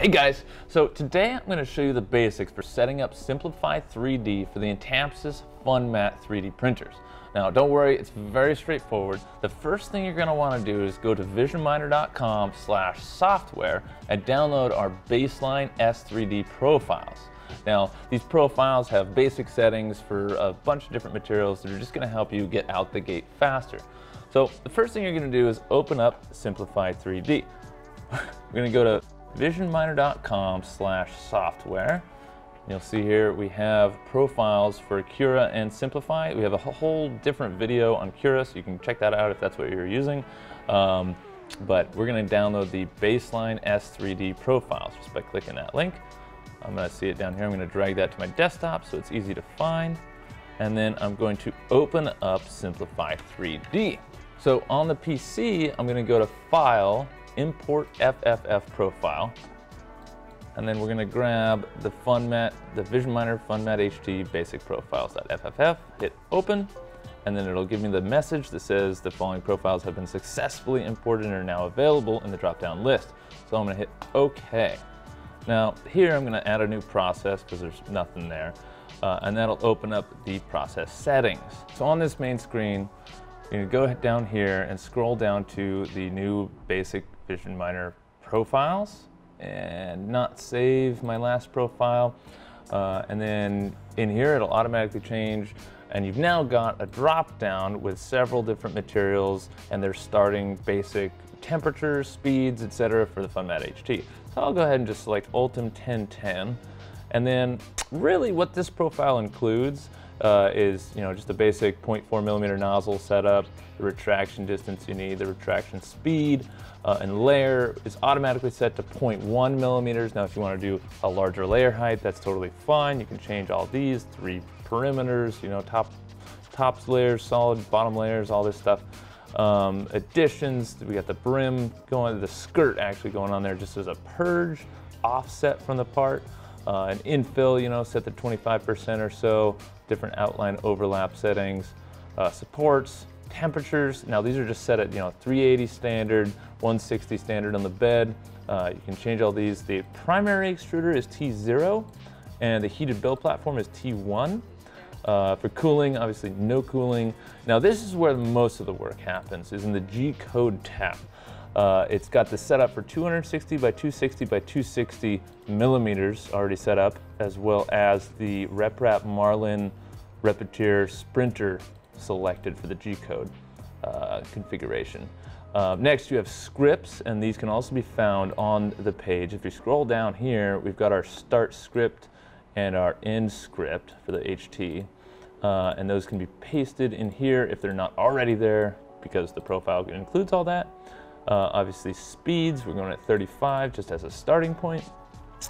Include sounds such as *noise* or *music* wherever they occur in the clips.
Hey guys, so today I'm going to show you the basics for setting up Simplify 3D for the Intamsys FunMat 3D printers. Now don't worry, it's very straightforward. The first thing you're going to want to do is go to visionminer.com slash software and download our baseline S3D profiles. Now, these profiles have basic settings for a bunch of different materials that are just going to help you get out the gate faster. So the first thing you're going to do is open up Simplify 3D. *laughs* We're going to go to visionminer.com slash software. You'll see here we have profiles for Cura and Simplify. We have a whole different video on Cura, so you can check that out if that's what you're using. Um, but we're going to download the baseline S3D profiles just by clicking that link. I'm going to see it down here. I'm going to drag that to my desktop so it's easy to find. And then I'm going to open up Simplify 3D. So on the PC, I'm going to go to File, import FFF profile. And then we're gonna grab the FunMat, the VisionMiner FunMat HT basic profiles.fff, hit open, and then it'll give me the message that says the following profiles have been successfully imported and are now available in the drop-down list. So I'm gonna hit OK. Now here I'm gonna add a new process because there's nothing there. Uh, and that'll open up the process settings. So on this main screen, you go down here and scroll down to the new basic VisionMiner profiles and not save my last profile. Uh, and then in here, it'll automatically change. And you've now got a drop down with several different materials and they're starting basic temperatures, speeds, etc. for the FunMat HT. So I'll go ahead and just select ULTEM 1010. And then really what this profile includes uh, is you know just a basic 0.4 millimeter nozzle setup, the retraction distance you need, the retraction speed, uh, and layer is automatically set to 0.1 millimeters. Now if you want to do a larger layer height, that's totally fine. You can change all these, three perimeters, you know, top, tops layers, solid bottom layers, all this stuff. Um, additions, we got the brim going, the skirt actually going on there just as a purge, offset from the part. Uh, an infill, you know, set to 25% or so, different outline overlap settings, uh, supports, temperatures. Now these are just set at, you know, 380 standard, 160 standard on the bed. Uh, you can change all these. The primary extruder is T0 and the heated build platform is T1. Uh, for cooling, obviously no cooling. Now this is where most of the work happens, is in the G-code tab. Uh, it's got the setup for 260 by 260 by 260 millimeters already set up, as well as the RepRap Marlin Repetier Sprinter selected for the G-code uh, configuration. Uh, next, you have scripts, and these can also be found on the page. If you scroll down here, we've got our start script and our end script for the HT. Uh, and those can be pasted in here if they're not already there because the profile includes all that. Uh, obviously speeds, we're going at 35 just as a starting point.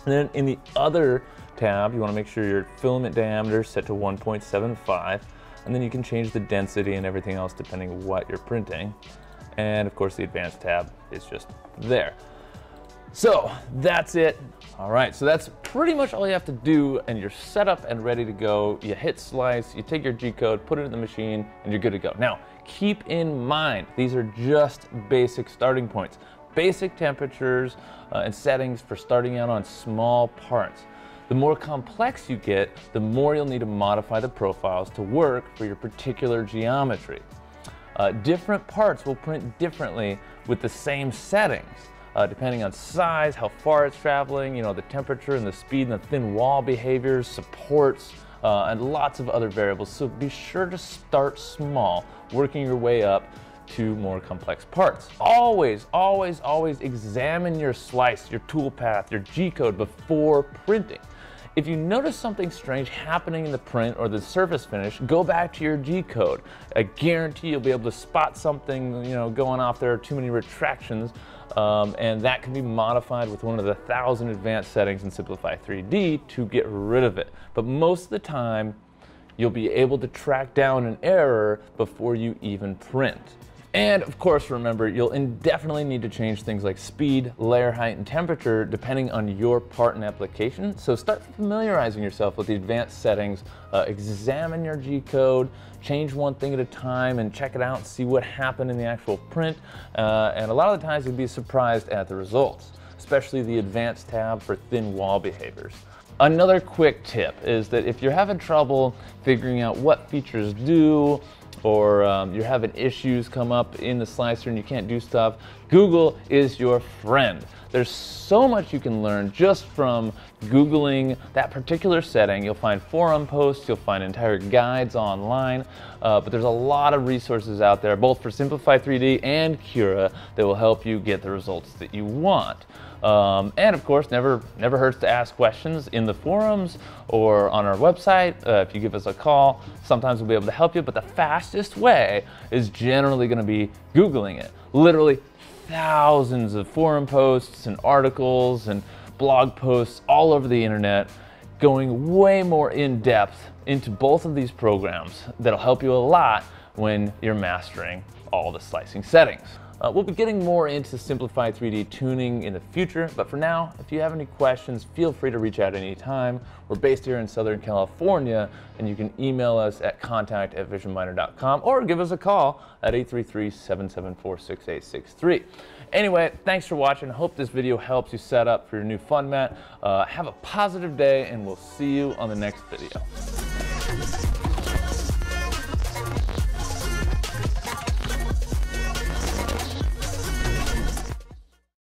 And then in the other tab, you want to make sure your filament diameter is set to 1.75, and then you can change the density and everything else depending what you're printing. And of course the advanced tab is just there. So that's it. All right, so that's pretty much all you have to do and you're set up and ready to go. You hit slice, you take your G-code, put it in the machine, and you're good to go. Now, keep in mind, these are just basic starting points. Basic temperatures uh, and settings for starting out on small parts. The more complex you get, the more you'll need to modify the profiles to work for your particular geometry. Uh, different parts will print differently with the same settings uh, depending on size, how far it's traveling, you know, the temperature and the speed and the thin wall behaviors, supports, uh, and lots of other variables. So be sure to start small, working your way up to more complex parts. Always, always, always examine your slice, your toolpath, your G-code before printing. If you notice something strange happening in the print or the surface finish, go back to your G-code. I guarantee you'll be able to spot something you know, going off there, too many retractions, um, and that can be modified with one of the thousand advanced settings in Simplify 3D to get rid of it. But most of the time, you'll be able to track down an error before you even print. And of course, remember, you'll indefinitely need to change things like speed, layer height, and temperature depending on your part and application. So start familiarizing yourself with the advanced settings, uh, examine your G-code, change one thing at a time and check it out and see what happened in the actual print. Uh, and a lot of the times you'll be surprised at the results. especially the advanced tab for thin wall behaviors. Another quick tip is that if you're having trouble figuring out what features do, or um, you're having issues come up in the slicer and you can't do stuff, Google is your friend. There's so much you can learn just from Googling that particular setting. You'll find forum posts, you'll find entire guides online, uh, but there's a lot of resources out there, both for Simplify 3D and Cura, that will help you get the results that you want. Um, and of course, never never hurts to ask questions in the forums or on our website. Uh, if you give us a call, sometimes we'll be able to help you. But the fastest way is generally going to be Googling it. Literally thousands of forum posts and articles and blog posts all over the internet going way more in depth into both of these programs that'll help you a lot when you're mastering all the slicing settings. Uh, we'll be getting more into Simplify 3D tuning in the future, but for now, if you have any questions, feel free to reach out anytime. We're based here in Southern California, and you can email us at contact at visionminer.com or give us a call at 833-774-6863. Anyway, thanks for watching. Hope this video helps you set up for your new FunMat. Uh, have a positive day, and we'll see you on the next video.